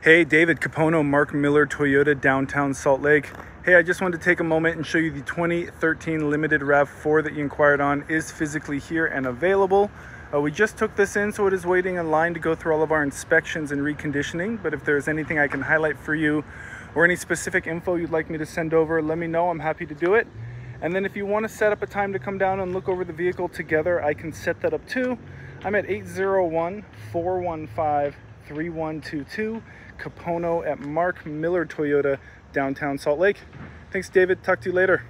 Hey, David Kupono, Mark Miller, Toyota, downtown Salt Lake. Hey, I just wanted to take a moment and show you the 2013 Limited RAV4 that you inquired on is physically here and available. Uh, we just took this in, so it is waiting in line to go through all of our inspections and reconditioning. But if there's anything I can highlight for you or any specific info you'd like me to send over, let me know. I'm happy to do it. And then if you want to set up a time to come down and look over the vehicle together, I can set that up too. I'm at 801 415 3122 Kupono at Mark Miller Toyota, downtown Salt Lake. Thanks, David. Talk to you later.